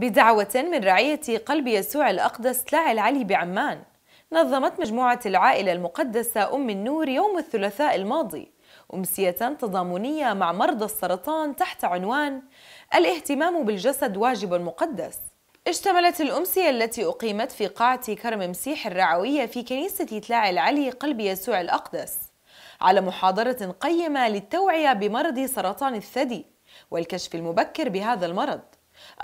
بدعوة من رعية قلب يسوع الأقدس تلاعي العلي بعمان. نظمت مجموعة العائلة المقدسة أم النور يوم الثلاثاء الماضي. أمسية تضامنية مع مرضى السرطان تحت عنوان الاهتمام بالجسد واجب مقدس اشتملت الأمسية التي أقيمت في قاعة كرم مسيح الرعوية في كنيسة تلاعي العلي قلب يسوع الأقدس. على محاضرة قيمة للتوعية بمرض سرطان الثدي والكشف المبكر بهذا المرض.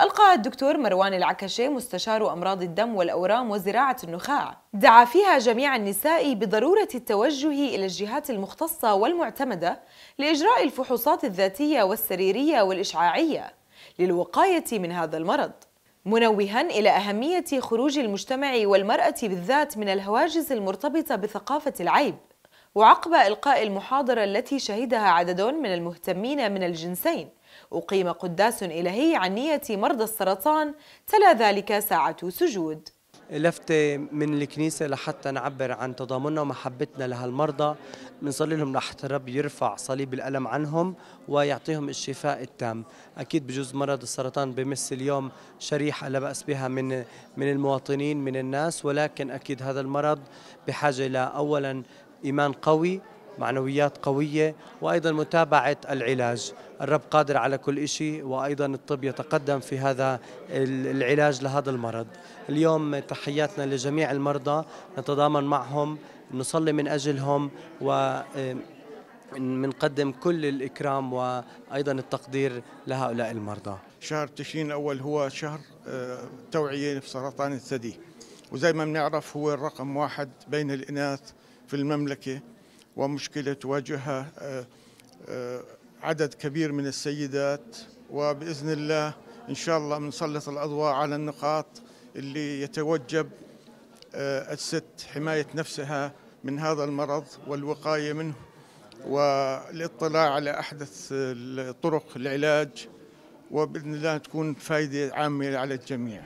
ألقى الدكتور مروان العكشي مستشار أمراض الدم والأورام وزراعة النخاع. دعا فيها جميع النساء بضرورة التوجه إلى الجهات المختصة والمعتمدة لإجراء الفحوصات الذاتية والسريرية والإشعاعية للوقاية من هذا المرض. منوها إلى أهمية خروج المجتمع والمرأة بالذات من الهواجس المرتبطة بثقافة العيب. وعقب إلقاء المحاضرة التي شهدها عدد من المهتمين من الجنسين أقيم قداس إلهي عن نية مرضى السرطان تلا ذلك ساعة سجود. لفتة من الكنيسة لحتى نعبر عن تضامننا ومحبتنا لهالمرضى بنصلي لهم لحتى الرب يرفع صليب الألم عنهم ويعطيهم الشفاء التام. أكيد بجوز مرض السرطان بمس اليوم شريحة لا بأس بها من من المواطنين من الناس ولكن أكيد هذا المرض بحاجة لأولا إيمان قوي معنويات قوية وأيضا متابعة العلاج. الرب قادر على كل شيء وأيضا الطب يتقدم في هذا العلاج لهذا المرض. اليوم تحياتنا لجميع المرضى نتضامن معهم نصلي من أجلهم و بنقدم كل الإكرام وأيضا التقدير لهؤلاء المرضى. شهر تشرين الأول هو شهر توعية في سرطان الثدي. وزي ما بنعرف هو الرقم واحد بين الإناث في المملكة ومشكلة تواجهها عدد كبير من السيدات. وبإذن الله إن شاء الله بنسلط الأضواء على النقاط اللي يتوجب الست حماية نفسها من هذا المرض والوقاية منه والاطلاع على أحدث طرق العلاج. وبإذن الله تكون فائدة عامة على الجميع.